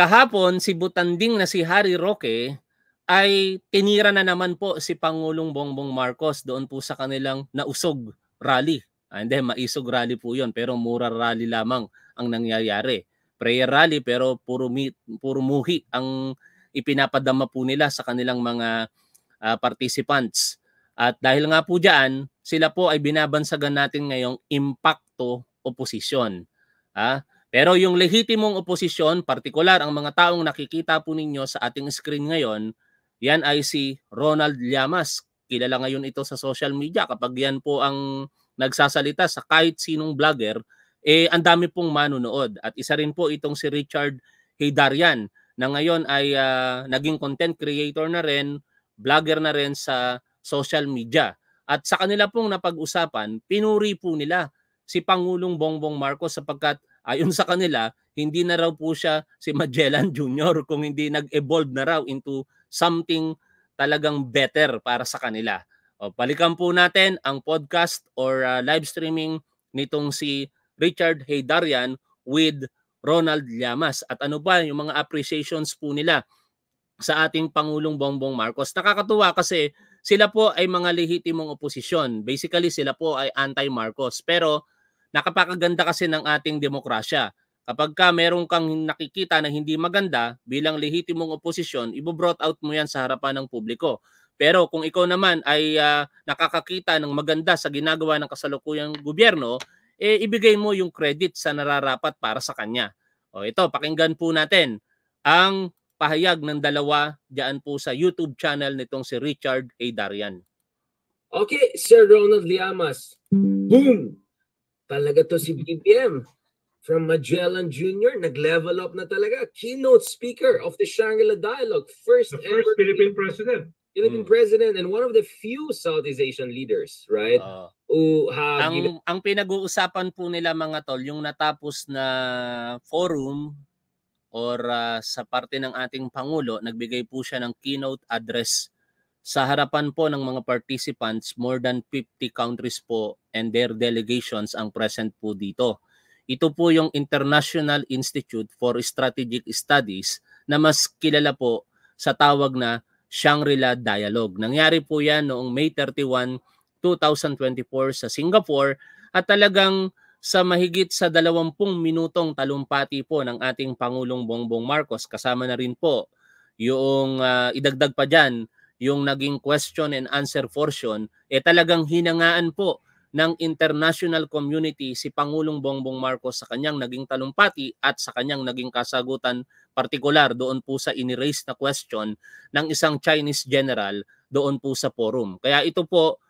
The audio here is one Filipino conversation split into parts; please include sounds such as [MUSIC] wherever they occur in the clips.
kahapon si Butanding na si Harry Roque ay tinira na naman po si Pangulong Bongbong Marcos doon po sa kanilang nausog rally. Ah, hindi, maisog rally po yon pero mura rally lamang ang nangyayari. Prayer rally pero puro, mi, puro muhi ang ipinapadama po nila sa kanilang mga uh, participants. At dahil nga po diyan, sila po ay binabansagan natin ngayong impacto oposisyon. Ah, pero yung lehitimong oposisyon, partikular ang mga taong nakikita po ninyo sa ating screen ngayon, yan ay si Ronald Llamas. Kilala ngayon ito sa social media. Kapag yan po ang nagsasalita sa kahit sinong vlogger, eh ang dami pong manunood. At isa rin po itong si Richard Heydarian na ngayon ay uh, naging content creator na rin, vlogger na rin sa social media. At sa kanila pong napag-usapan, pinuri po nila si Pangulong Bongbong Marcos sapagkat ayon sa kanila, hindi na raw po siya si Magellan [LAUGHS] Jr. kung hindi nag-evolve na raw into something talagang better para sa kanila. O, balikan po natin ang podcast or uh, live streaming nitong si Richard Heydarian with Ronald Llamas. At ano ba yung mga appreciations po nila sa ating Pangulong Bongbong Marcos. Nakakatuwa kasi sila po ay mga lehitimong oposisyon. Basically, sila po ay anti-Marcos. Pero nakapakaganda kasi ng ating demokrasya. Kapag ka meron kang nakikita na hindi maganda bilang lehitimong oposisyon, ibo-brought out mo yan sa harapan ng publiko. Pero kung ikaw naman ay uh, nakakakita ng maganda sa ginagawa ng kasalukuyang gobyerno, eh ibigay mo yung credit sa nararapat para sa kanya. O ito, pakinggan po natin ang pahayag ng dalawa diyan po sa YouTube channel nitong si Richard A. Darian. Okay, Sir Ronald Liamas. Boom! Talaga to si BBM from Magellan Jr., nag-level up na talaga. Keynote speaker of the Shangri-La Dialogue. First, the first Philippine president. Philippine mm. president and one of the few Southeast Asian leaders, right? Uh, who have ang, given... ang pinag-uusapan po nila mga tol, yung natapos na forum or uh, sa parte ng ating Pangulo, nagbigay po siya ng keynote address sa harapan po ng mga participants, more than 50 countries po and their delegations ang present po dito. Ito po yung International Institute for Strategic Studies na mas kilala po sa tawag na Shangri-La Dialogue. Nangyari po yan noong May 31, 2024 sa Singapore at talagang sa mahigit sa 20 minutong talumpati po ng ating Pangulong Bongbong Marcos kasama na rin po yung uh, idagdag pa dyan yung naging question and answer portion eh talagang hinangaan po ng international community si Pangulong Bongbong Marcos sa kanyang naging talumpati at sa kanyang naging kasagutan partikular doon po sa iniraise na question ng isang Chinese general doon po sa forum. Kaya ito po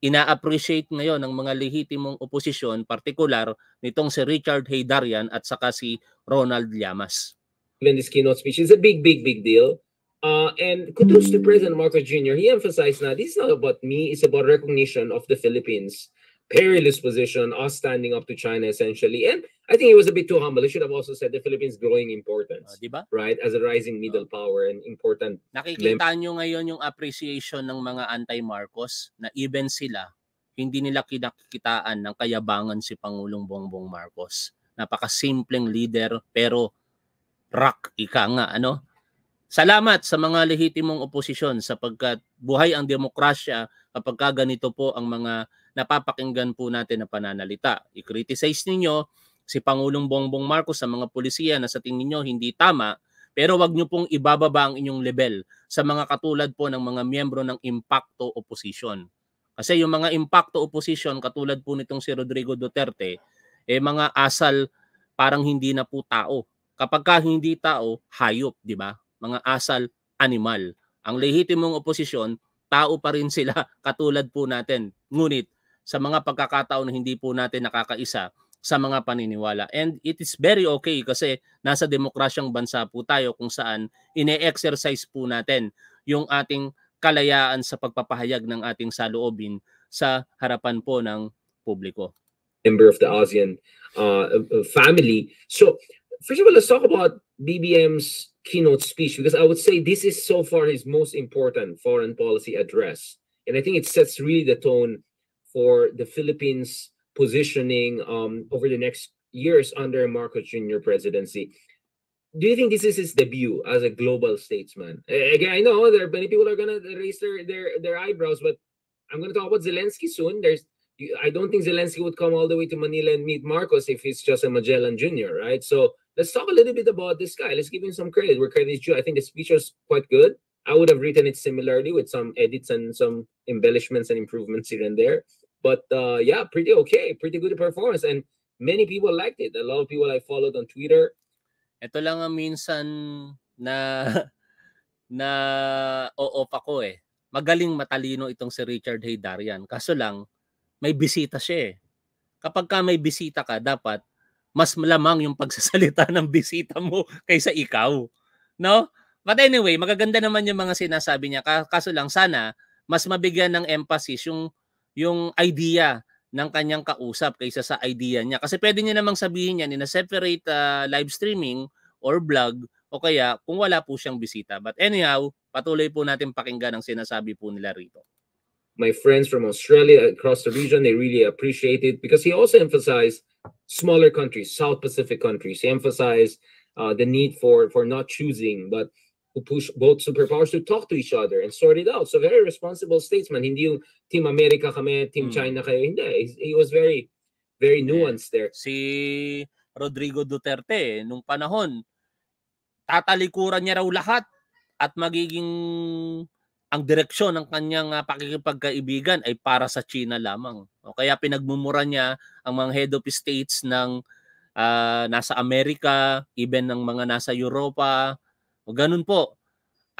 ina-appreciate ngayon ng mga lehitimong oposisyon, partikular nitong si Richard Heydarian at saka si Ronald Llamas. In this keynote speech, it's a big, big, big deal. Uh, and kudos to President Marcos Jr. He emphasized na this is not about me, it's about recognition of the Philippines perilous position, us standing up to China essentially. And I think he was a bit too humble. He should have also said the Philippines growing importance. Uh, diba? Right? As a rising middle uh, power and important. Nakikita nyo ngayon yung appreciation ng mga anti-Marcos na even sila, hindi nila kinakitaan ng kayabangan si Pangulong Bongbong Marcos. Napaka-simpleng leader pero rock ika nga ano Salamat sa mga lehitimong oposisyon sapagkat buhay ang demokrasya kapag ka ganito po ang mga napapakinggan po natin na pananalita. I-criticize ninyo si Pangulong Bongbong Marcos sa mga polisiya na sa tingin niyo hindi tama, pero wag niyo pong ibababa ang inyong level sa mga katulad po ng mga miyembro ng Impacto Opposition. Kasi yung mga Impacto Opposition katulad po nitong si Rodrigo Duterte, eh mga asal parang hindi na po tao. Kapag ka hindi tao, hayop, di ba? Mga asal, animal. Ang lehitimong oposisyon, tao pa rin sila [LAUGHS] katulad po natin. Ngunit sa mga pagkakataon hindi po natin nakakaisa sa mga paniniwala. And it is very okay kasi nasa demokrasyang bansa po tayo kung saan ine-exercise po natin yung ating kalayaan sa pagpapahayag ng ating saloobin sa harapan po ng publiko. Member of the ASEAN uh, uh, family. So, first of all, let's talk about BBM's keynote speech because I would say this is so far his most important foreign policy address. And I think it sets really the tone for the Philippines positioning um, over the next years under Marcos Jr. presidency. do you think this is his debut as a global statesman? Again, I know there are many people are gonna raise their their, their eyebrows, but I'm gonna talk about Zelensky soon. There's I don't think Zelensky would come all the way to Manila and meet Marcos if he's just a Magellan Jr., right? So let's talk a little bit about this guy. Let's give him some credit where credit is due. I think the speech was quite good. I would have written it similarly with some edits and some embellishments and improvements here and there. But uh, yeah, pretty okay, pretty good performance. And many people liked it. A lot of people I followed on Twitter ito lang ang minsan na [LAUGHS] na oo pa ko eh. Magaling matalino itong si Richard Haydarian. Kaso lang, may bisita siya eh. Kapag ka may bisita ka, dapat mas malamang yung pagsasalita ng bisita mo [LAUGHS] kaysa ikaw. No? But anyway, magaganda naman yung mga sinasabi niya. Kaso lang, sana mas mabigyan ng emphasis yung, yung idea ng kanyang kausap kaysa sa idea niya. Kasi pwede niya namang sabihin yan in a separate uh, live streaming or vlog o kaya kung wala po siyang bisita. But anyhow, patuloy po natin pakinggan ang sinasabi po nila rito. My friends from Australia across the region, they really appreciate it because he also emphasized smaller countries, South Pacific countries. He emphasized uh, the need for for not choosing, but who push both superpowers to talk to each other and sort it out. So very responsible statesman. Hindi yung Team America kami, Team hmm. China kayo. Hindi. He, he was very, very nuanced there. Si Rodrigo Duterte, nung panahon, tatalikuran niya raw lahat at magiging ang direksyon ng kanyang uh, pakikipagkaibigan ay para sa China lamang. O kaya pinagmumura niya ang mga head of states ng uh, nasa Amerika, even ng mga nasa Europa, o ganun po,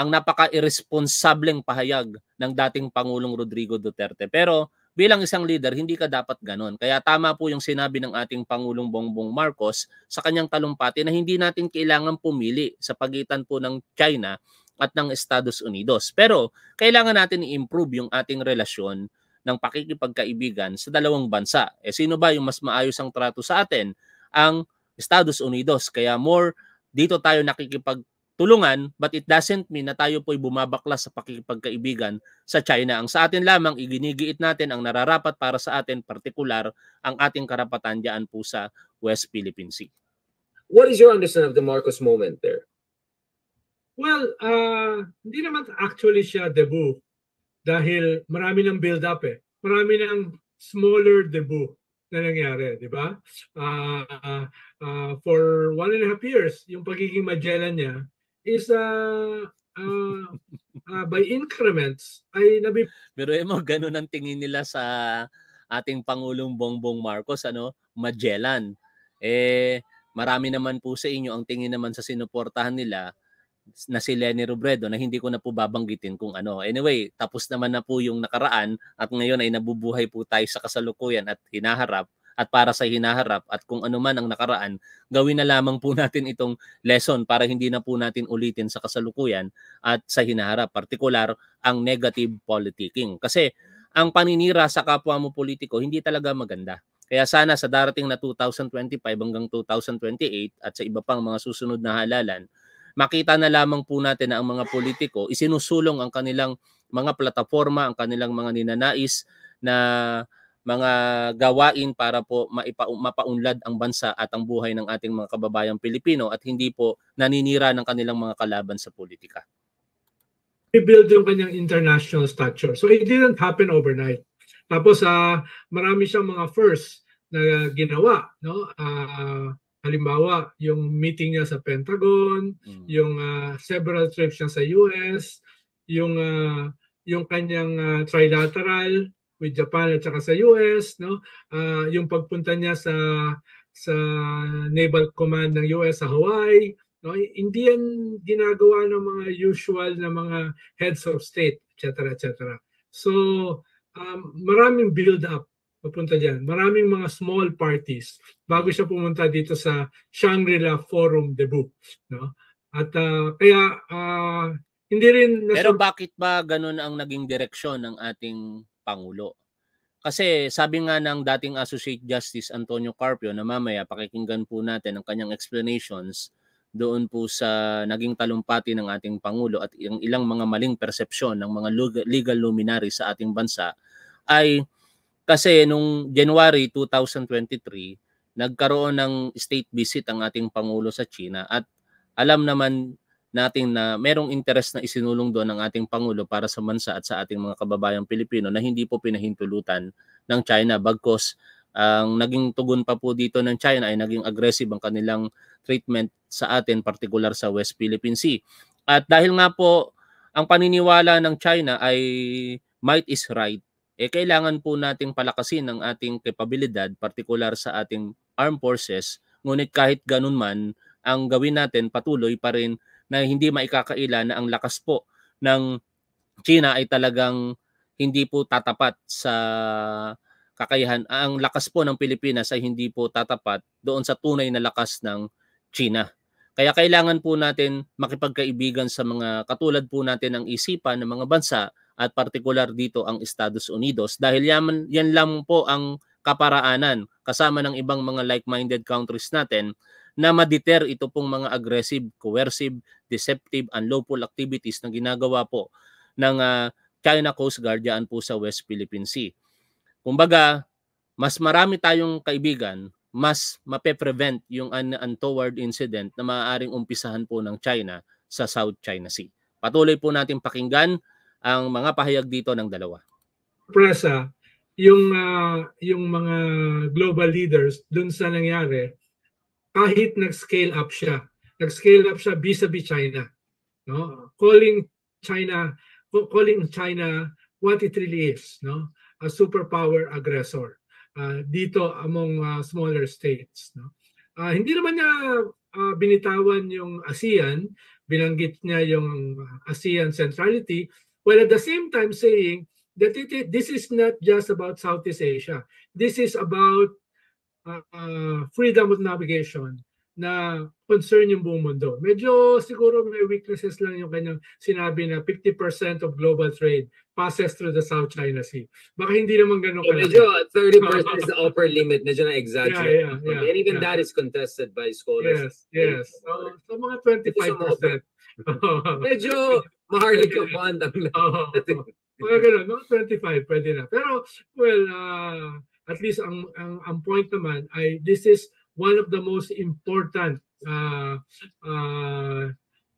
ang napaka-irresponsableng pahayag ng dating Pangulong Rodrigo Duterte. Pero bilang isang leader, hindi ka dapat ganon. Kaya tama po yung sinabi ng ating Pangulong Bongbong Marcos sa kanyang talumpati na hindi natin kailangan pumili sa pagitan po ng China at ng Estados Unidos. Pero kailangan natin i-improve yung ating relasyon ng pakikipagkaibigan sa dalawang bansa. Eh sino ba yung mas maayos ang trato sa atin? Ang Estados Unidos. Kaya more dito tayo nakikipag tulungan but it doesn't mean na tayo po'y bumabaklas sa pakikipagkaibigan sa China. Ang sa atin lamang, iginigiit natin ang nararapat para sa atin, partikular ang ating karapatan diyan po sa West Philippine Sea. What is your understanding of the Marcos moment there? Well, uh, hindi naman actually siya debut dahil marami ng build-up eh. Marami ng smaller debut na nangyari, di ba? Uh, uh, for one and a half years, yung pagiging Magellan niya, is uh, uh, uh, by increments ay nabi Pero eh mo ganun ang tingin nila sa ating Pangulong Bongbong Marcos ano Magellan eh marami naman po sa inyo ang tingin naman sa sinuportahan nila na si Lenny Robredo na hindi ko na po babanggitin kung ano. Anyway, tapos naman na po yung nakaraan at ngayon ay nabubuhay po tayo sa kasalukuyan at hinaharap at para sa hinaharap at kung ano man ang nakaraan, gawin na lamang po natin itong lesson para hindi na po natin ulitin sa kasalukuyan at sa hinaharap, partikular ang negative politicking. Kasi ang paninira sa kapwa mo politiko hindi talaga maganda. Kaya sana sa darating na 2025 hanggang 2028 at sa iba pang mga susunod na halalan, makita na lamang po natin na ang mga politiko isinusulong ang kanilang mga plataforma, ang kanilang mga ninanais na mga gawain para po maipa, mapaunlad ang bansa at ang buhay ng ating mga kababayang Pilipino at hindi po naninira ng kanilang mga kalaban sa politika. Rebuild yung kanyang international stature. So it didn't happen overnight. Tapos uh, marami siyang mga first na ginawa, no? Uh, halimbawa, yung meeting niya sa Pentagon, mm. yung uh, several trips niya sa US, yung uh, yung kanyang uh, trilateral with Japan at saka sa US, no? Uh, yung pagpunta niya sa sa Naval Command ng US sa Hawaii, no? Hindi yan ginagawa ng mga usual na mga heads of state, etc. etc. So, um, maraming build up papunta diyan. Maraming mga small parties bago siya pumunta dito sa Shangri-La Forum debut, no? At uh, kaya uh, hindi rin nasa... Pero bakit ba ganun ang naging direksyon ng ating Pangulo. Kasi sabi nga ng dating Associate Justice Antonio Carpio na mamaya pakikinggan po natin ang kanyang explanations doon po sa naging talumpati ng ating Pangulo at yung ilang mga maling persepsyon ng mga legal luminaries sa ating bansa ay kasi nung January 2023 nagkaroon ng state visit ang ating Pangulo sa China at alam naman natin na merong interest na isinulong doon ng ating Pangulo para sa bansa at sa ating mga kababayang Pilipino na hindi po pinahintulutan ng China bagkos ang naging tugon pa po dito ng China ay naging aggressive ang kanilang treatment sa atin, particular sa West Philippine Sea. At dahil nga po ang paniniwala ng China ay might is right, eh kailangan po nating palakasin ang ating kapabilidad, particular sa ating armed forces. Ngunit kahit ganun man, ang gawin natin patuloy pa rin na hindi maikakaila na ang lakas po ng China ay talagang hindi po tatapat sa kakayahan. Ang lakas po ng Pilipinas ay hindi po tatapat doon sa tunay na lakas ng China. Kaya kailangan po natin makipagkaibigan sa mga katulad po natin ng isipan ng mga bansa at partikular dito ang Estados Unidos dahil yan, yan lang po ang kaparaanan kasama ng ibang mga like-minded countries natin na ma-deter ito pong mga aggressive, coercive, deceptive, unlawful activities na ginagawa po ng uh, China Coast Guard dyan po sa West Philippine Sea. Kumbaga, mas marami tayong kaibigan, mas mape-prevent yung untoward incident na maaaring umpisahan po ng China sa South China Sea. Patuloy po natin pakinggan ang mga pahayag dito ng dalawa. Presa, yung uh, yung mga global leaders dun sa nangyari, kahit nag-scale up siya. Nag-scale up siya vis-a-vis China. No? Calling China calling China what it really is, no? A superpower aggressor. Uh, dito among uh, smaller states, no? Uh, hindi naman niya uh, binitawan yung ASEAN, binanggit niya yung ASEAN centrality, while at the same time saying that it, it, this is not just about Southeast Asia. This is about uh, freedom of navigation na concern yung buong mundo. Medyo siguro may weaknesses lang yung kanyang sinabi na 50% of global trade passes through the South China Sea. Baka hindi naman ganun yeah, Medyo 30% [LAUGHS] is the upper limit. Medyo na-exaggerate. Yeah, yeah, yeah, and even yeah. that is contested by scholars. Yes, yes. So, so mga 25%. medyo maharlik ka bond ang [LAUGHS] oh, Mga ganun, no? 25, pwede na. Pero, well, uh, at least ang, ang, ang point naman ay this is one of the most important uh, uh,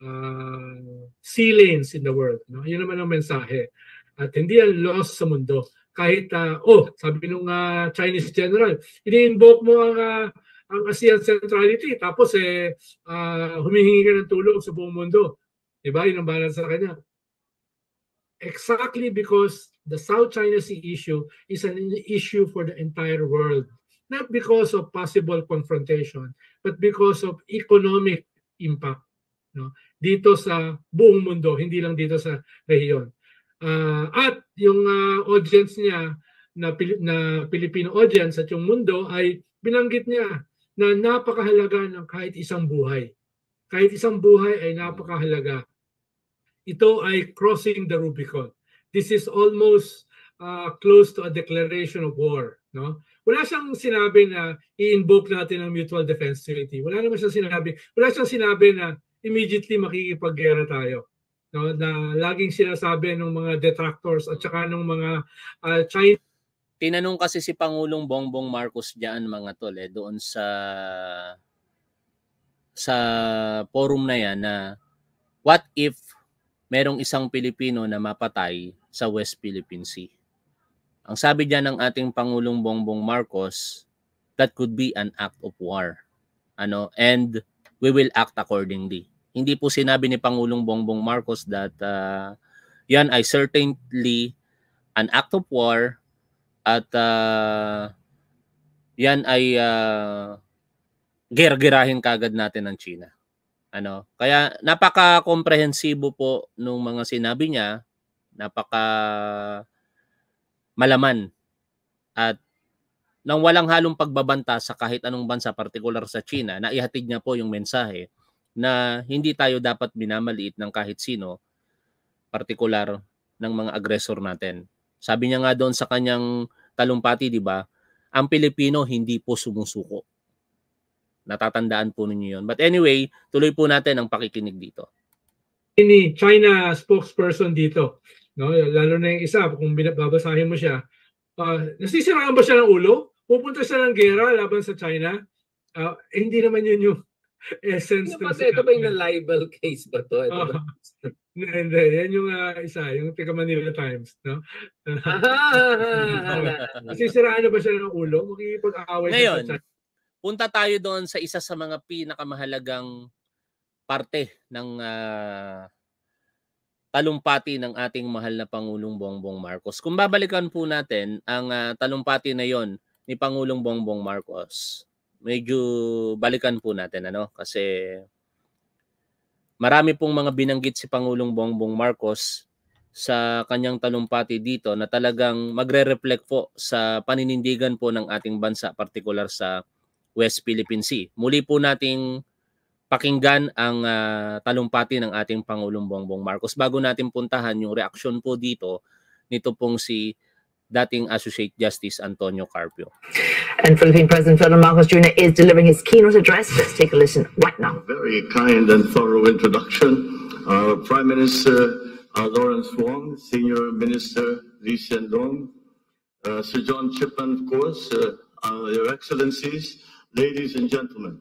uh, sea lanes in the world. No? Yun naman ang mensahe. At hindi yan lost sa mundo. Kahit, uh, oh, sabi nung uh, Chinese general, ini-invoke mo ang, uh, ang ASEAN centrality, tapos eh, uh, humihingi ka ng tulong sa buong mundo. Diba? Yun ang balance sa kanya. Exactly because the South China Sea issue is an issue for the entire world. Not because of possible confrontation, but because of economic impact. No? Dito sa buong mundo, hindi lang dito sa rehiyon. Uh, at yung uh, audience niya na, na Filipino audience at yung mundo ay binanggit niya na napakahalaga ng kahit isang buhay. Kahit isang buhay ay napakahalaga. Ito ay crossing the Rubicon this is almost uh, close to a declaration of war. No? Wala siyang sinabi na i-invoke natin ang Mutual Defense Treaty. Wala naman siyang sinabi. Wala siyang sinabi na immediately makikipaggera tayo. No? Na laging sinasabi ng mga detractors at saka ng mga uh, China Tinanong kasi si Pangulong Bongbong Marcos diyan mga tol eh, doon sa sa forum na yan na what if merong isang Pilipino na mapatay sa West Philippine Sea. Ang sabi diyan ng ating Pangulong Bongbong Marcos, that could be an act of war. Ano, and we will act accordingly. Hindi po sinabi ni Pangulong Bongbong Marcos that uh, yan ay certainly an act of war at uh, yan ay uh, gergerahin kagad natin ng China. Ano? Kaya napaka-komprehensibo po nung mga sinabi niya napaka malaman at nang walang halong pagbabanta sa kahit anong bansa, partikular sa China, na ihatid niya po yung mensahe na hindi tayo dapat minamaliit ng kahit sino, partikular ng mga agresor natin. Sabi niya nga doon sa kanyang talumpati, di ba, ang Pilipino hindi po sumusuko. Natatandaan po ninyo yun. But anyway, tuloy po natin ang pakikinig dito. Ini China spokesperson dito No? Lalo na yung isa, kung babasahin mo siya, uh, nasisiraan ba siya ng ulo? Pupunta siya ng gera laban sa China? Uh, eh, hindi naman yun yung [LAUGHS] essence Ito ba, ito ba yung libel case ba to? Ito ba? [LAUGHS] Hindi, hindi. Yan yung uh, isa, yung Tika Manila Times, no? [LAUGHS] Kasi siraan na ba siya ng ulo? Makikipag-away Ngayon, siya sa punta tayo doon sa isa sa mga pinakamahalagang parte ng uh, talumpati ng ating mahal na Pangulong Bongbong Marcos. Kung babalikan po natin ang uh, talumpati na yon ni Pangulong Bongbong Marcos, medyo balikan po natin ano kasi marami pong mga binanggit si Pangulong Bongbong Marcos sa kanyang talumpati dito na talagang magre-reflect po sa paninindigan po ng ating bansa, partikular sa West Philippine Sea. Muli po nating pakinggan ang uh, talumpati ng ating Pangulong Bongbong Marcos bago natin puntahan yung reaksyon po dito nito pong si dating Associate Justice Antonio Carpio. And Philippine President Ferdinand Marcos Jr. is delivering his keynote address. Let's take a listen right now. Very kind and thorough introduction. Our Prime Minister uh, Lawrence Wong, Senior Minister Lee Hsien Loong, uh, Sir John Chipman, of course, uh, uh, Your Excellencies, ladies and gentlemen.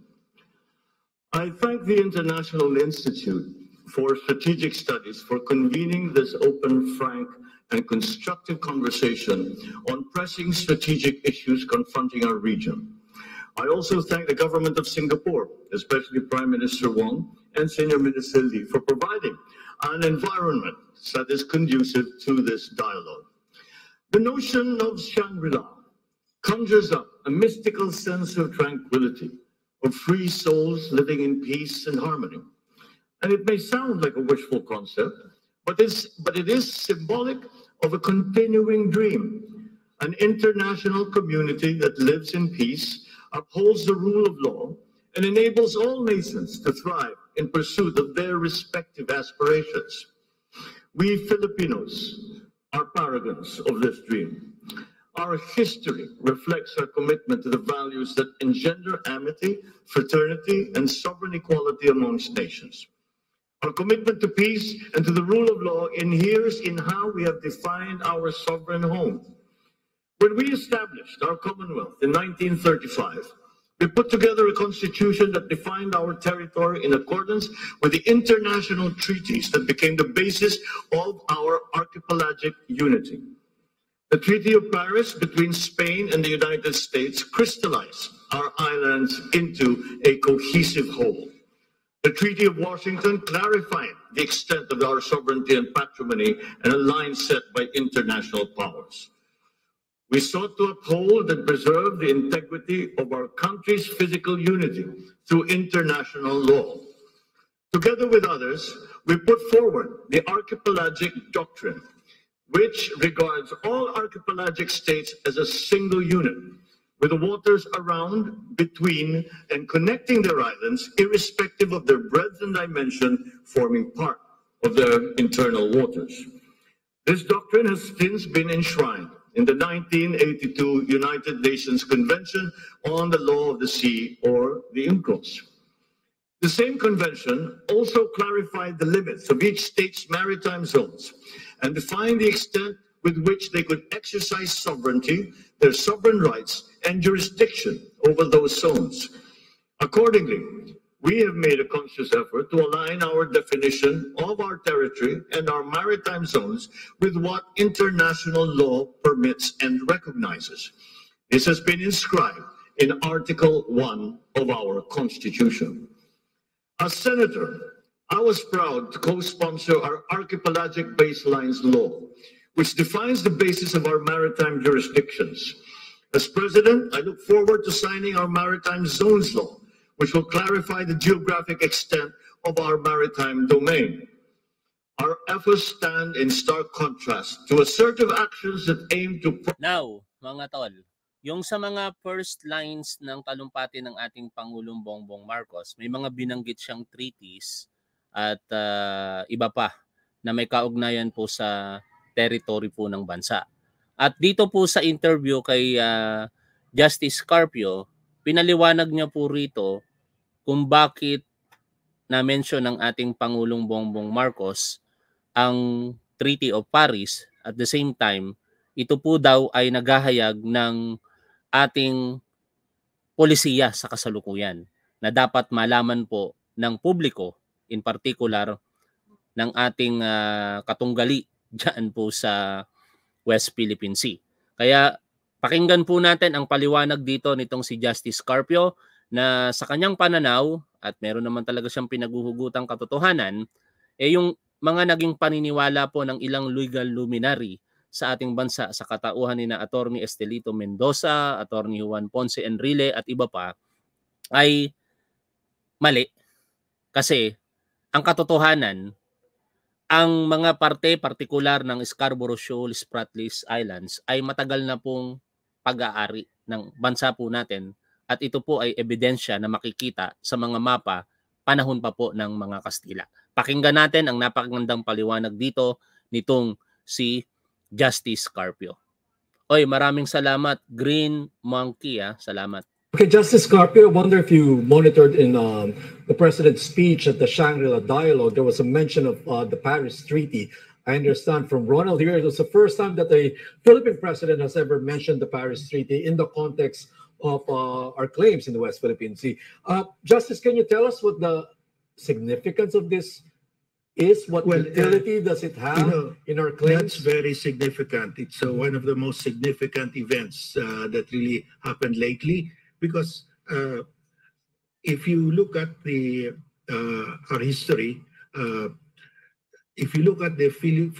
I thank the International Institute for Strategic Studies for convening this open, frank, and constructive conversation on pressing strategic issues confronting our region. I also thank the government of Singapore, especially Prime Minister Wong and Senior Minister Lee, for providing an environment that is conducive to this dialogue. The notion of Shangri-La conjures up a mystical sense of tranquility, of free souls living in peace and harmony. And it may sound like a wishful concept, but, but it is symbolic of a continuing dream, an international community that lives in peace, upholds the rule of law, and enables all nations to thrive in pursuit of their respective aspirations. We Filipinos are paragons of this dream. Our history reflects our commitment to the values that engender amity, fraternity, and sovereign equality amongst nations. Our commitment to peace and to the rule of law inheres in how we have defined our sovereign home. When we established our Commonwealth in 1935, we put together a constitution that defined our territory in accordance with the international treaties that became the basis of our archipelagic unity. The Treaty of Paris between Spain and the United States crystallized our islands into a cohesive whole. The Treaty of Washington clarified the extent of our sovereignty and patrimony and a line set by international powers. We sought to uphold and preserve the integrity of our country's physical unity through international law. Together with others, we put forward the archipelagic doctrine, which regards all archipelagic states as a single unit with the waters around, between, and connecting their islands, irrespective of their breadth and dimension, forming part of their internal waters. This doctrine has since been enshrined in the 1982 United Nations Convention on the Law of the Sea, or the UNCLOS. The same convention also clarified the limits of each state's maritime zones and defined the extent with which they could exercise sovereignty, their sovereign rights, and jurisdiction over those zones. Accordingly, we have made a conscious effort to align our definition of our territory and our maritime zones with what international law permits and recognizes. This has been inscribed in Article 1 of our Constitution. As Senator, I was proud to co-sponsor our Archipelagic Baselines Law, which defines the basis of our maritime jurisdictions. As President, I look forward to signing our Maritime Zones Law, which will clarify the geographic extent of our maritime domain. Our efforts stand in stark contrast to assertive actions that aim to... Now, mga tol, yung sa mga first lines ng talumpati ng ating Pangulong Bongbong Marcos, may mga binanggit siyang treaties at uh, iba pa na may kaugnayan po sa territory po ng bansa. At dito po sa interview kay uh, Justice Carpio, pinaliwanag niya po rito kung bakit na-mention ng ating Pangulong Bongbong Marcos ang Treaty of Paris at the same time ito po daw ay naghahayag ng ating polisiya sa kasalukuyan. na dapat malaman po ng publiko, in particular ng ating uh, katunggali [LAUGHS] dyan po sa West Philippine Sea. Kaya pakinggan po natin ang paliwanag dito nitong si Justice Carpio na sa kanyang pananaw at meron naman talaga siyang pinaguhugutang katotohanan, eh yung mga naging paniniwala po ng ilang legal luminary sa ating bansa sa katauhan ni na Attorney Estelito Mendoza, Attorney Juan Ponce Enrile at iba pa ay mali. Kasi ang katotohanan, ang mga parte partikular ng Scarborough Shoal, Spratlys Islands ay matagal na pong pag-aari ng bansa po natin at ito po ay ebidensya na makikita sa mga mapa panahon pa po ng mga Kastila. Pakinggan natin ang napakagandang paliwanag dito nitong si Justice Carpio. Oy, maraming salamat Green Monkey ah. Salamat. Okay, Justice Carpio, I wonder if you monitored in um, the president's speech at the Shangri-La Dialogue, there was a mention of uh, the Paris Treaty. I understand from Ronald here, it was the first time that a Philippine president has ever mentioned the Paris Treaty in the context of uh, our claims in the West Philippine Sea. Uh, Justice, can you tell us what the significance of this is? What Well, uh, utility does it have you know, in our claims? That's very significant. It's uh, one of the most significant events uh, that really happened lately because uh, if you look at the uh, our history, uh, if you look at the Phil-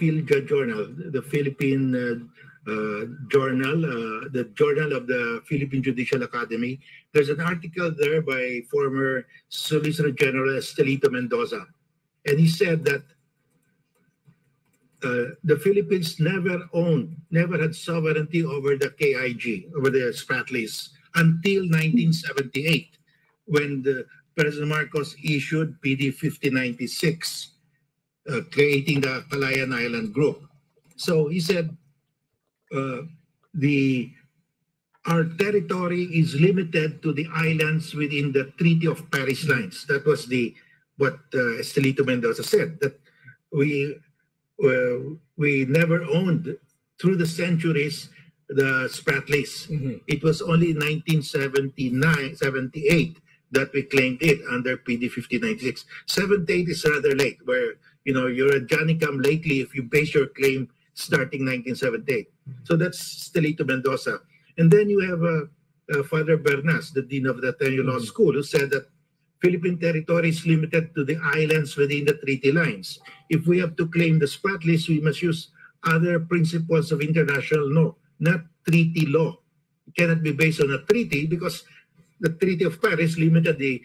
Journal, the Philippine uh, uh, journal, uh, the Journal of the Philippine Judicial Academy, there's an article there by former Solicitor General Estelito Mendoza, and he said that uh, the Philippines never owned, never had sovereignty over the KIG, over the Spratlys, until 1978, when the President Marcos issued PD 5096, uh, creating the Calayan Island Group. So he said, uh, the our territory is limited to the islands within the Treaty of Paris lines. That was the what uh, Estelito Mendoza said that we uh, we never owned through the centuries the Spratlys. Mhm. It was only in 1979, 78 that we claimed it under PD 5096. 78 is rather late, where you know you're a Johnny come lately if you base your claim starting 1978. So that's Stelito Mendoza. And then you have uh, uh, Father Bernas, the Dean of the Ateneo Law Mhm. School, who said that Philippine territory is limited to the islands within the treaty lines. If we have to claim the Spratlys, we must use other principles of international law, not treaty law. It cannot be based on a treaty because the Treaty of Paris limited the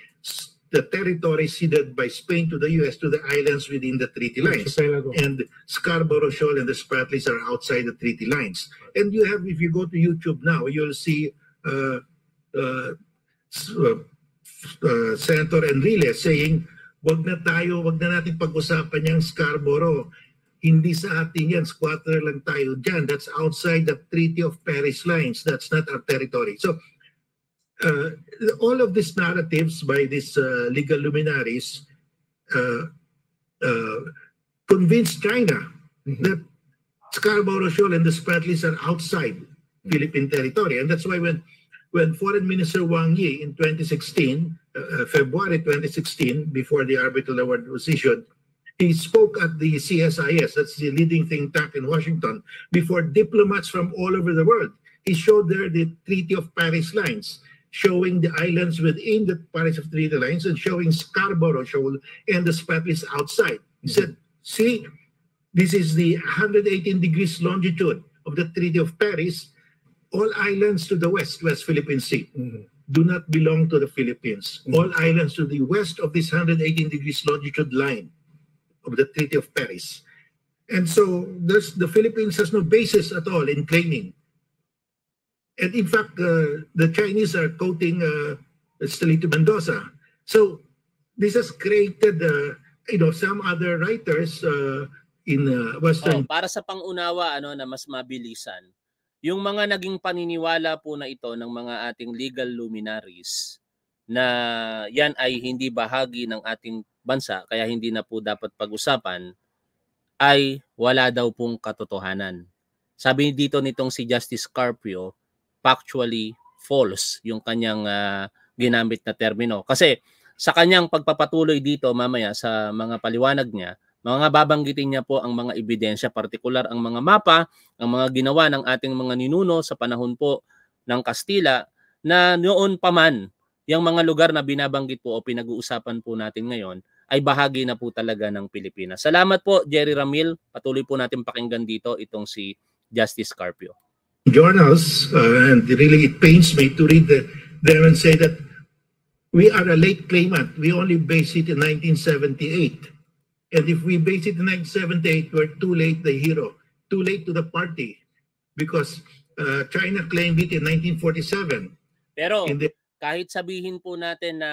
the territory ceded by Spain to the U.S. to the islands within the treaty lines and Scarborough Shoal and the Spratlys are outside the treaty lines. And you have, if you go to YouTube now, you'll see uh, uh, uh, uh, Senator Enrile saying, wag na tayo, wag na natin pag-usapan yung Scarborough. Hindi sa atin yan, squatter lang tayo dyan. That's outside the Treaty of Paris lines. That's not our territory. So, uh, all of these narratives by these uh, legal luminaries uh, uh, convinced China Mhm. that Scarborough Shoal and the Spratlys are outside Philippine territory. And that's why when when Foreign Minister Wang Yi in 2016, uh, uh, February 2016, before the arbitral award was issued, he spoke at the CSIS, that's the leading think tank in Washington, before diplomats from all over the world. He showed there the Treaty of Paris lines, showing the islands within the Paris of Treaty lines and showing Scarborough Shoal and the Spratlys outside. He said, see, this is the 118 degrees longitude of the Treaty of Paris. All islands to the west, West Philippine Sea, Mhm. do not belong to the Philippines. Mhm. All islands to the west of this 118 degrees longitude line of the Treaty of Paris. And so there's, the Philippines has no basis at all in claiming. And in fact, uh, the Chinese are quoting uh, Estelito Mendoza. So this has created, uh, you know, some other writers uh, in uh, Oh, Western para sa pangunawa ano na mas mabilisan. Yung mga naging paniniwala po na ito ng mga ating legal luminaries na yan ay hindi bahagi ng ating bansa kaya hindi na po dapat pag-usapan ay wala daw pong katotohanan. Sabi dito nitong si Justice Carpio, factually false yung kanyang ah, ginamit na termino. Kasi sa kanyang pagpapatuloy dito mamaya sa mga paliwanag niya, mga babanggitin niya po ang mga ebidensya, partikular ang mga mapa, ang mga ginawa ng ating mga ninuno sa panahon po ng Kastila na noon pa man, yung mga lugar na binabanggit po o pinag-uusapan po natin ngayon ay bahagi na po talaga ng Pilipinas. Salamat po Jerry Ramil. Patuloy po natin pakinggan dito itong si Justice Carpio. Journals, uh, and really it pains me to read the, them and say that we are a late claimant. We only base it in 1978. And if we base it in 1978, we're too late the hero, too late to the party because uh, China claimed it in 1947. Pero In the, kahit sabihin po natin na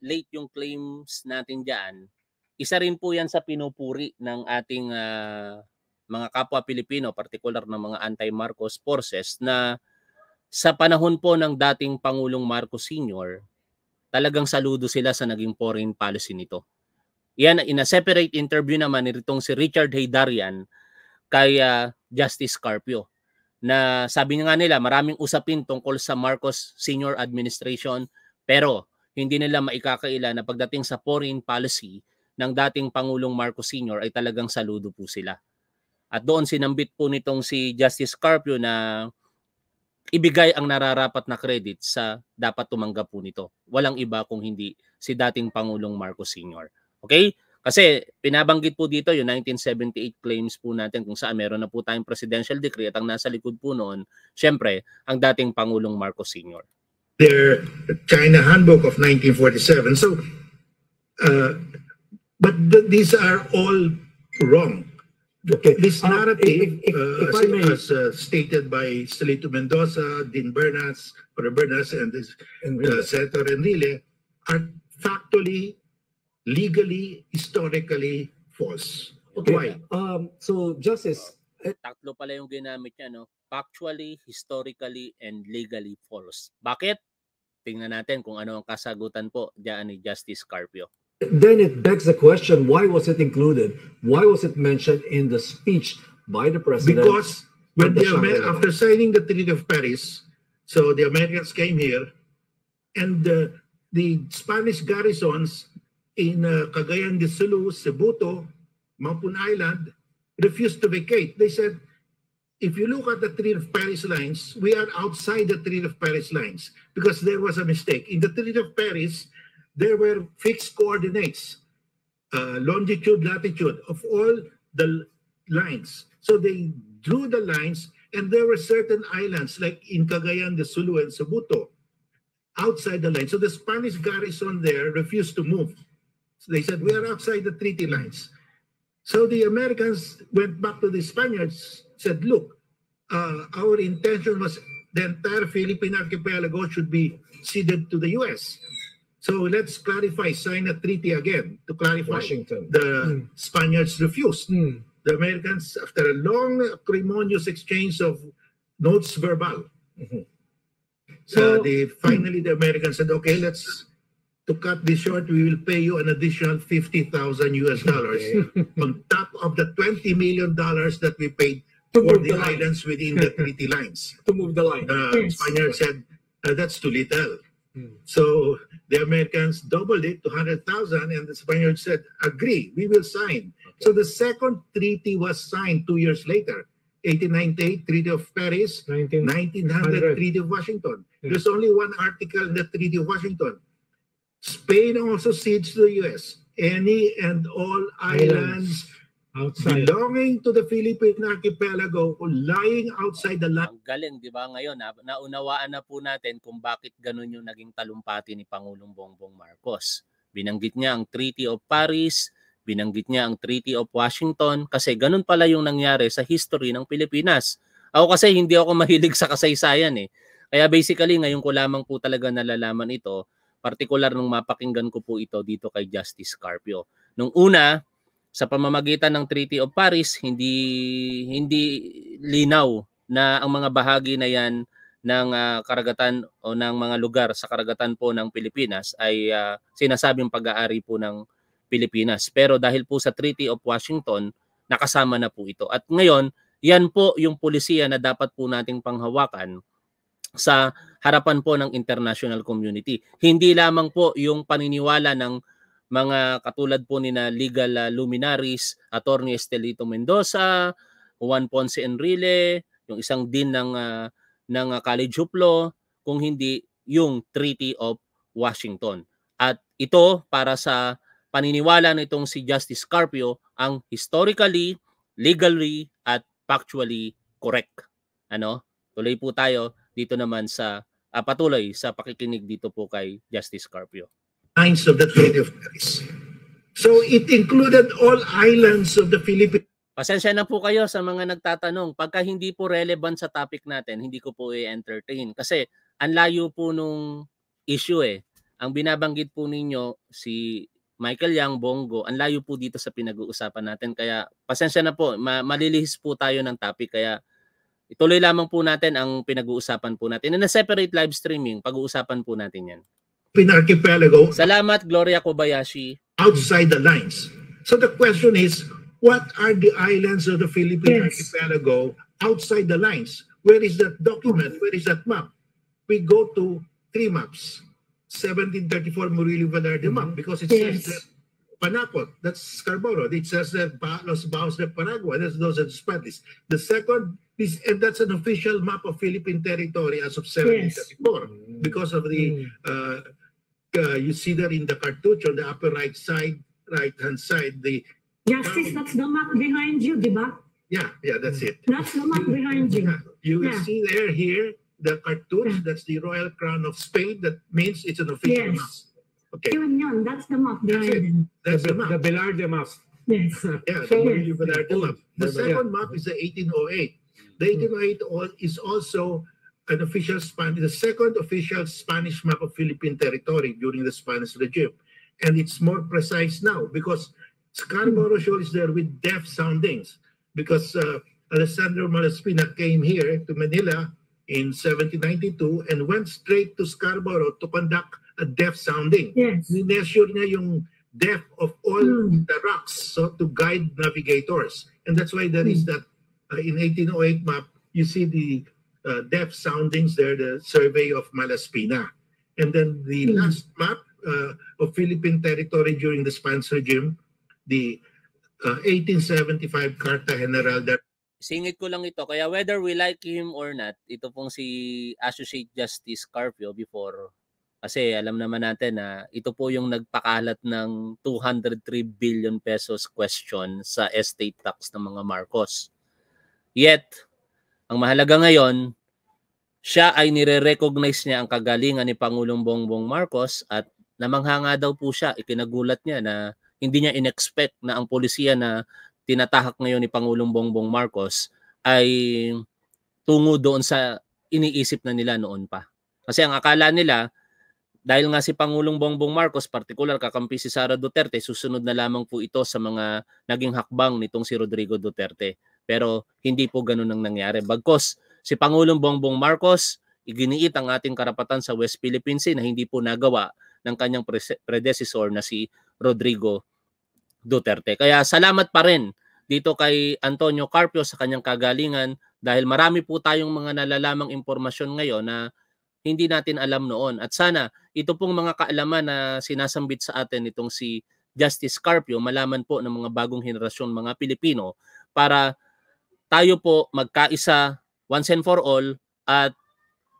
late yung claims natin diyan, isa rin po yan sa pinupuri ng ating ah, mga kapwa Pilipino, particular ng mga anti-Marcos forces na sa panahon po ng dating Pangulong Marcos Sr., talagang saludo sila sa naging foreign policy nito. Yan, in a separate interview naman nitong si Richard Haydarian kay ah, Justice Carpio na sabi nga nila maraming usapin tungkol sa Marcos Senior Administration pero hindi nila maikakaila na pagdating sa foreign policy ng dating Pangulong Marcos Senior ay talagang saludo po sila. At doon sinambit po nitong si Justice Carpio na ibigay ang nararapat na credit sa dapat tumanggap po nito. Walang iba kung hindi si dating Pangulong Marcos Senior. Okay? Kasi pinabanggit po dito yung 1978 claims po natin kung saan meron na po tayong presidential decree at ang nasa likod po noon, syempre, ang dating Pangulong Marcos Sr. their China Handbook of 1947. So, uh, but th- these are all wrong. Okay. This Um, narrative, if- if- uh, if I as, may- as, uh, stated by Salito Mendoza, Dean Bernas, Bernas, and this, And uh, Senator Enrile, are factually, legally, historically false. Okay. Why? Um, so Justice, Tatlo pala yung ginamit niya, no? Factually, historically, and legally false. Bakit? Tingnan natin kung ano ang kasagutan po diyan ni Justice Carpio. then it begs the question: Why was it included? Why was it mentioned in the speech by the president? Because when the the after signing the Treaty of Paris, so the Americans came here, and uh, the Spanish garrisons in uh, Cagayan de Sulu, Cebuto, Mampun Island refused to vacate. They said, if you look at the Treaty of Paris lines, we are outside the Treaty of Paris lines because there was a mistake. In the Treaty of Paris, there were fixed coordinates, uh, longitude, latitude of all the lines. So they drew the lines, and there were certain islands like in Cagayan de Sulu and Cebuto outside the line. So the Spanish garrison there refused to move. So they said, we are outside the treaty lines. So the Americans went back to the Spaniards, said, look, uh, our intention was the entire Philippine archipelago should be ceded to the U.S. So let's clarify, sign a treaty again to clarify. Washington. The Spaniards refused. Hmm. The Americans, after a long, acrimonious exchange of notes verbal, Mhm. so So- they finally the Americans said, okay, let's to cut this short, we will pay you an additional fifty thousand US dollars [LAUGHS] on top of the twenty million dollars that we paid To for the the islands within the treaty [LAUGHS] lines. to move the line. The Spaniards said, "Uh, that's too little. Hmm. So the Americans doubled it to 100,000 and the Spaniards said, agree, we will sign. So the second treaty was signed two years later, 1898 Treaty of Paris, 19 1900 Treaty of Washington. Yeah. There's only one article in the Treaty of Washington. Spain also cedes to the US any and all islands outside. belonging to the Philippine archipelago lying outside the land Ang galing, di ba? Ngayon, na, naunawaan na po natin kung bakit ganun yung naging talumpati ni Pangulong Bongbong Marcos. Binanggit niya ang Treaty of Paris, binanggit niya ang Treaty of Washington, kasi ganun pala yung nangyari sa history ng Pilipinas. Ako kasi hindi ako [LAUGHS] mahilig sa kasaysayan eh. Kaya basically, ngayon ko lamang po talaga nalalaman ito, partikular nung mapakinggan ko po ito dito kay Justice Carpio. Nung una, sa pamamagitan ng Treaty of Paris, hindi hindi linaw na ang mga bahagi na yan ng ah, karagatan o ng mga lugar sa karagatan po ng Pilipinas ay ah, sinasabing pag-aari po ng Pilipinas. Pero dahil po sa Treaty of Washington, nakasama na po ito. At ngayon, yan po yung polisiya na dapat po nating panghawakan sa harapan po ng international community. Hindi lamang po yung paniniwala ng mga katulad po ni na legal uh, luminaries, Attorney Estelito Mendoza, Juan Ponce Enrile, yung isang din ng uh, ng uh, College of Law, kung hindi yung Treaty of Washington. At ito para sa paniniwala nitong si Justice Carpio ang historically, legally at factually correct. Ano? Tuloy po tayo dito naman sa uh, patuloy sa pakikinig dito po kay Justice Carpio. Lines of the Treaty of Paris. So it included all islands of the Philippines. Pasensya na po kayo sa mga nagtatanong. Pagka hindi po relevant sa topic natin, hindi ko po i-entertain. Kasi ang layo po nung issue eh. Ang binabanggit po ninyo si Michael Yang Bongo, ang layo po dito sa pinag-uusapan natin. Kaya pasensya na po, ma- malilihis po tayo ng topic. Kaya ituloy lamang po natin ang pinag-uusapan po natin. In a separate live streaming, pag-uusapan po natin yan. Archipelago Salamat, Gloria Kobayashi. outside the lines. So the question is, what are the islands of the Philippine Yes. archipelago outside the lines? Where is that document? Where is that map? We go to three maps. 1734 Murillo Velarde map because it says Yes. that Panacot, that's Scarborough. It says that Los Baos de Paragua, that's those are the Spanish. The second is, and that's an official map of Philippine territory as of 1734 because of the uh, uh, you see that in the cartouche on the upper right side, right hand side. The Justice, that's the map behind you, di ba? yeah, yeah, that's it. That's the map behind you. Yeah, you will Yeah. see there here the cartouche. Yeah. That's the Royal Crown of Spain. That means it's an official Yes. map. Okay, Yun yun, that's the map behind it. him. that's the The, map. the Belarde map. Yes. Yeah, So- the Murillo Velarde map. The Yeah. second map is the 1808. The 1808 al- is also an official Spanish, the second official Spanish map of Philippine territory during the Spanish regime. And it's more precise now because Scarborough Shoal is there with depth soundings because uh, Alessandro Malaspina came here to Manila in 1792 and went straight to Scarborough to conduct a depth sounding Yes. measure niya yung depth of all Mm. the rocks so to guide navigators and that's why there is that uh, in 1808 map you see the uh, depth soundings there the survey of Malaspina and then the Mm. last map uh, of Philippine territory during the Spanish regime the uh, 1875 Carta General that Singit ko lang ito. Kaya whether we like him or not, ito pong si Associate Justice Carpio before kasi alam naman natin na ito po yung nagpakalat ng 203 billion pesos question sa estate tax ng mga Marcos. Yet, ang mahalaga ngayon, siya ay nire-recognize niya ang kagalingan ni Pangulong Bongbong Marcos at namangha nga daw po siya, ikinagulat niya na hindi niya inexpect na ang polisiya na tinatahak ngayon ni Pangulong Bongbong Marcos ay tungo doon sa iniisip na nila noon pa. Kasi ang akala nila, dahil nga si Pangulong Bongbong Marcos, particular kakampi si Sara Duterte, susunod na lamang po ito sa mga naging hakbang nitong si Rodrigo Duterte. Pero hindi po ganun ang nangyari. Bagkos, si Pangulong Bongbong Marcos, iginiit ang ating karapatan sa West Philippine Sea na hindi po nagawa ng kanyang pre- predecessor na si Rodrigo Duterte. Kaya salamat pa rin dito kay Antonio Carpio sa kanyang kagalingan dahil marami po tayong mga nalalamang impormasyon ngayon na hindi natin alam noon. At sana ito pong mga kaalaman na sinasambit sa atin itong si Justice Carpio, malaman po ng mga bagong henerasyon mga Pilipino para tayo po magkaisa once and for all at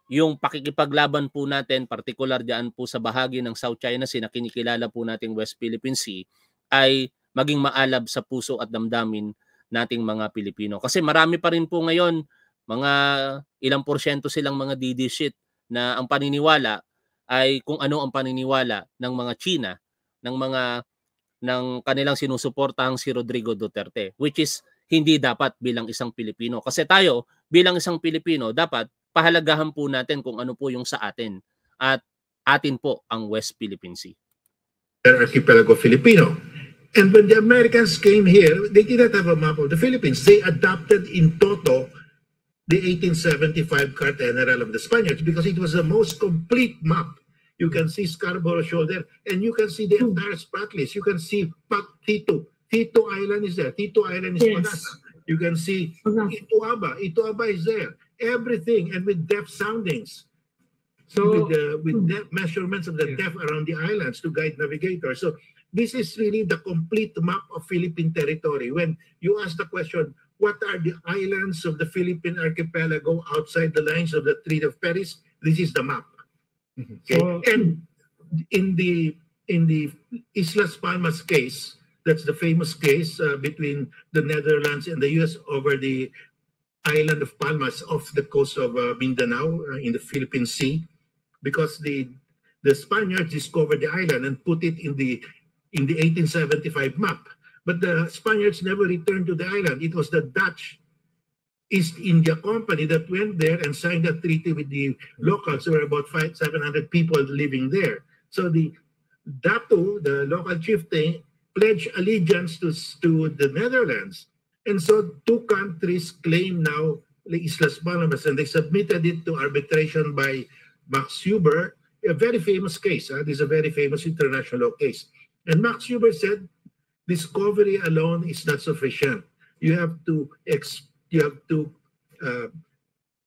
yung pakikipaglaban po natin, particular diyan po sa bahagi ng South China Sea na kinikilala po nating West Philippine Sea, ay maging maalab sa puso at damdamin nating mga Pilipino. Kasi marami pa rin po ngayon, mga ilang porsyento silang mga DD shit na ang paniniwala ay kung ano ang paniniwala ng mga China, ng mga ng kanilang sinusuportahang si Rodrigo Duterte, which is hindi dapat bilang isang Pilipino. Kasi tayo, bilang isang Pilipino, dapat pahalagahan po natin kung ano po yung sa atin. At atin po ang West Philippine Sea. archipelago Filipino. And when the Americans came here, they didn't have a map of the Philippines. They adopted in toto the 1875 Carta General of the Spaniards because it was the most complete map. You can see Scarborough Shoal there, and you can see the entire Spratlys. You can see Pat Tito. Island is there. Tito Island is Yes. You can see Okay. Ituaba. Ituaba is there. Everything, and with depth soundings. So, with, the, with depth measurements of the depth around the islands to guide navigators. So this is really the complete map of Philippine territory. When you ask the question, what are the islands of the Philippine archipelago outside the lines of the Treaty of Paris? This is the map. Okay. So- and in the in the Islas Palmas case, that's the famous case uh, between the Netherlands and the U.S. over the island of Palmas off the coast of uh, Mindanao uh, in the Philippine Sea, because the the Spaniards discovered the island and put it in the in the 1875 map. But the Spaniards never returned to the island. It was the Dutch East India Company that went there and signed a treaty with the locals. There were about five, 700 people living there. So the Datu, the local chieftain, pledged allegiance to, to the Netherlands. And so two countries claim now the Islas Palmas and they submitted it to arbitration by Max Huber, a very famous case. ah, This is a very famous international law case. And Max Huber said, discovery alone is not sufficient. You have to ex- you have to uh,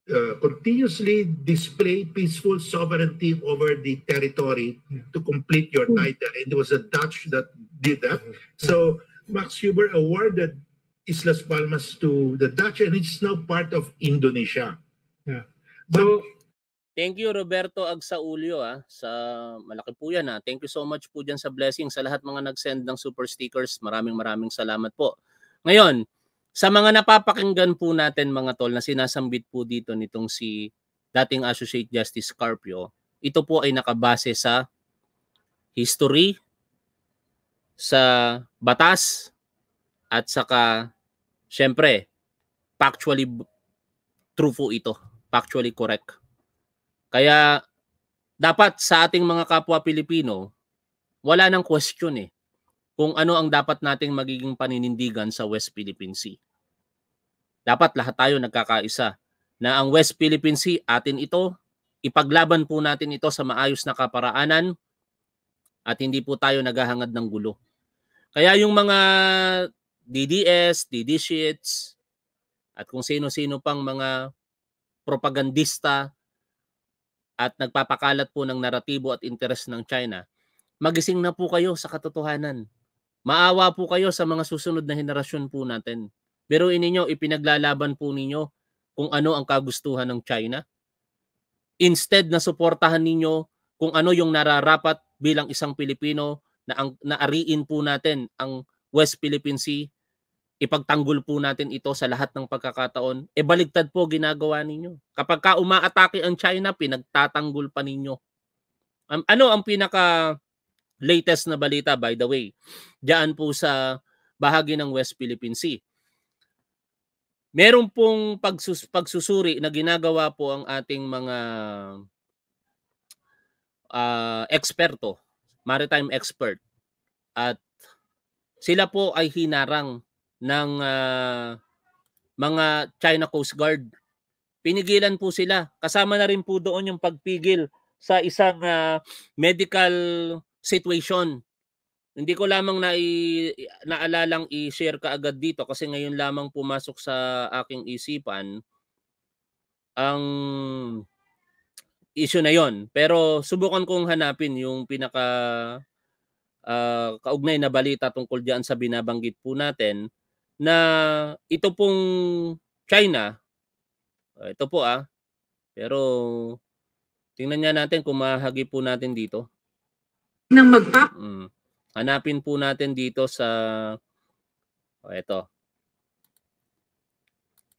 uh, continuously display peaceful sovereignty over the territory to complete your title. And it was the Dutch that did that. So Max Huber awarded Islas Palmas to the Dutch, and it's now part of Indonesia. Yeah. But so Thank you Roberto Agsaulio ah sa malaki po yan ah. Thank you so much po diyan sa blessing sa lahat mga nag-send ng super stickers. Maraming maraming salamat po. Ngayon, sa mga napapakinggan po natin mga tol na sinasambit po dito nitong si dating Associate Justice Carpio, ito po ay nakabase sa history, sa batas, at saka syempre factually true ito. Factually correct. Kaya dapat sa ating mga kapwa Pilipino, wala nang question eh kung ano ang dapat nating magiging paninindigan sa West Philippine Sea. Dapat lahat tayo nagkakaisa na ang West Philippine Sea atin ito, ipaglaban po natin ito sa maayos na kaparaanan at hindi po tayo naghahangad ng gulo. Kaya yung mga DDS, DD at kung sino-sino pang mga propagandista at nagpapakalat po ng naratibo at interes ng China, magising na po kayo sa katotohanan. Maawa po kayo sa mga susunod na henerasyon po natin. Pero ninyo, ipinaglalaban po ninyo kung ano ang kagustuhan ng China. Instead na suportahan ninyo kung ano yung nararapat bilang isang Pilipino na ang naariin po natin ang West Philippine Sea, ipagtanggol po natin ito sa lahat ng pagkakataon, e baligtad po ginagawa ninyo. Kapag ka umaatake ang China, pinagtatanggol pa ninyo. Um, ano ang pinaka latest na balita by the way? Diyan po sa bahagi ng West Philippine Sea. Meron pong pagsus pagsusuri na ginagawa po ang ating mga ah, eksperto, maritime expert. At sila po ay hinarang ng ah, mga China Coast Guard. Pinigilan po sila. Kasama na rin po doon yung pagpigil sa isang ah, medical situation. Hindi ko lamang na naalalang i-share ka agad dito kasi ngayon lamang pumasok sa aking isipan ang issue na yon. Pero subukan kong hanapin yung pinaka ah, kaugnay na balita tungkol diyan sa binabanggit po natin na ito pong China ah, ito po ah pero tingnan nga natin kung mahagi po natin dito. Nang magpap Mm. Hanapin po natin dito sa oh, ito.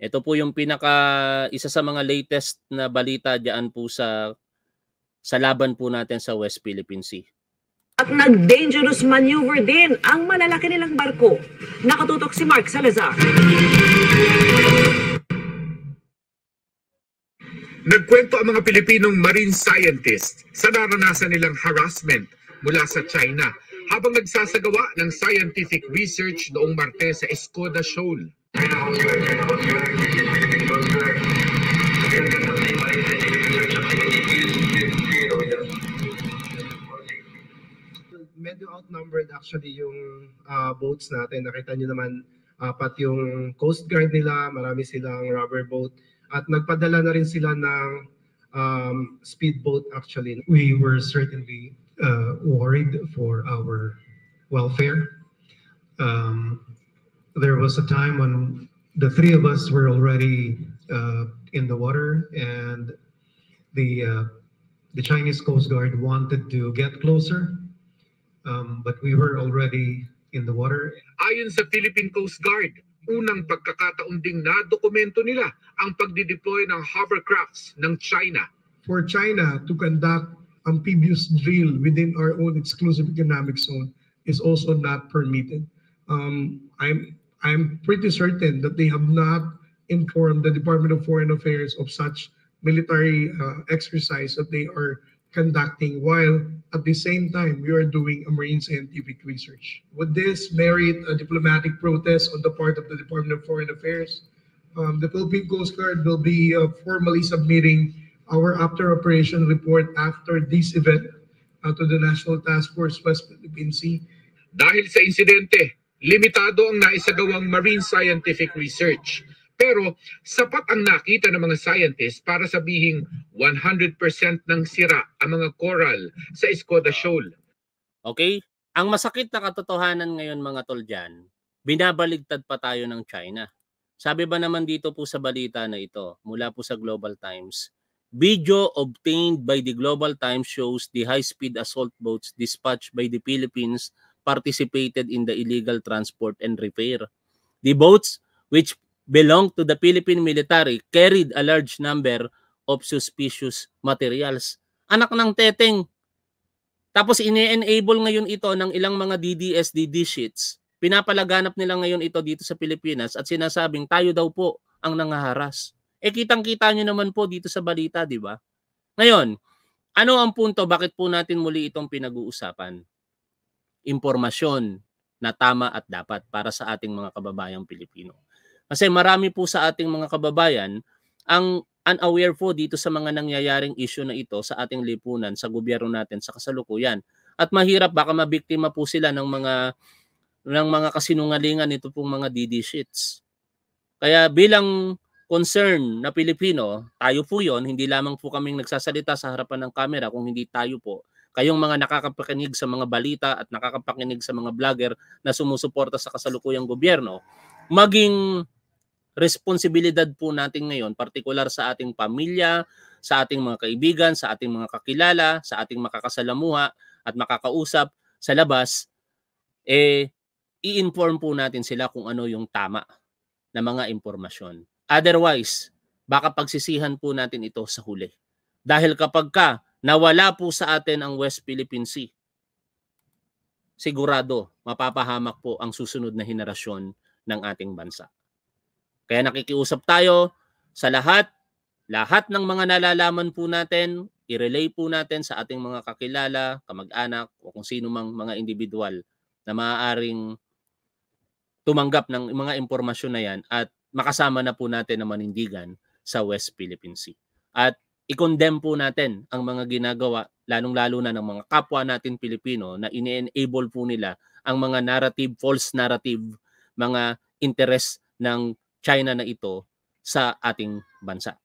Ito po yung pinaka isa sa mga latest na balita diyan po sa sa laban po natin sa West Philippine Sea. at nag-dangerous maneuver din ang malalaki nilang barko. Nakatutok si Mark Salazar. Nagkwento ang mga Pilipinong marine scientist sa naranasan nilang harassment mula sa China habang nagsasagawa ng scientific research noong Martes sa Escoda Shoal. Medyo outnumbered actually yung ah, boats natin. Nakita nyo naman apat yung Coast Guard nila, marami silang rubber boat at nagpadala na rin sila ng um, speedboat actually. We were certainly uh, worried for our welfare. Um, there was a time when the three of us were already uh, in the water and the uh, the Chinese Coast Guard wanted to get closer, um, but we were already in the water. Ayon sa Philippine Coast Guard, unang pagkakataon ding na-dokumento nila ang pagdideploy ng hovercrafts ng China. For China to conduct amphibious drill within our own exclusive economic zone is also not permitted. Um, I'm I'm pretty certain that they have not informed the Department of Foreign Affairs of such military uh, exercise that they are conducting while at the same time we are doing a marine scientific research. Would this merit a diplomatic protest on the part of the Department of Foreign Affairs? Um, the Philippine Coast Guard will be uh, formally submitting our after operation report after this event uh, to the National Task Force West Philippine Sea. Dahil sa insidente, limitado ang naisagawang marine scientific research. Pero sapat ang nakita ng mga scientists para sabihing 100% ng sira ang mga coral sa Escoda Shoal. Okay? Ang masakit na katotohanan ngayon mga tol dyan, binabaligtad pa tayo ng China. Sabi ba naman dito po sa balita na ito, mula po sa Global Times, video obtained by the Global Times shows the high-speed assault boats dispatched by the Philippines participated in the illegal transport and repair. The boats, which belonged to the Philippine military, carried a large number of suspicious materials. Anak ng teteng. Tapos ini-enable ngayon ito ng ilang mga DDS, DD sheets. Pinapalaganap nila ngayon ito dito sa Pilipinas at sinasabing tayo daw po ang nangaharas. Eh kitang-kita nyo naman po dito sa balita, di ba? Ngayon, ano ang punto? Bakit po natin muli itong pinag-uusapan? Impormasyon na tama at dapat para sa ating mga kababayang Pilipino. Kasi marami po sa ating mga kababayan ang unaware po dito sa mga nangyayaring issue na ito sa ating lipunan, sa gobyerno natin, sa kasalukuyan. At mahirap baka mabiktima po sila ng mga ng mga kasinungalingan nito pong mga DD sheets. Kaya bilang concern na Pilipino, tayo po yon hindi lamang po kaming nagsasalita sa harapan ng kamera kung hindi tayo po. Kayong mga nakakapakinig sa mga balita at nakakapakinig sa mga vlogger na sumusuporta sa kasalukuyang gobyerno, maging responsibilidad po natin ngayon, partikular sa ating pamilya, sa ating mga kaibigan, sa ating mga kakilala, sa ating makakasalamuha at makakausap sa labas, eh, i-inform po natin sila kung ano yung tama na mga impormasyon. Otherwise, baka pagsisihan po natin ito sa huli. Dahil kapag ka nawala po sa atin ang West Philippine Sea, sigurado mapapahamak po ang susunod na henerasyon ng ating bansa. Kaya nakikiusap tayo sa lahat, lahat ng mga nalalaman po natin, i-relay po natin sa ating mga kakilala, kamag-anak, o kung sino mang mga individual na maaaring tumanggap ng mga impormasyon na yan at makasama na po natin ang manindigan sa West Philippine Sea. At i-condemn po natin ang mga ginagawa, lalong-lalo na ng mga kapwa natin Pilipino na ini-enable po nila ang mga narrative, false narrative, mga interest ng China na ito sa ating bansa.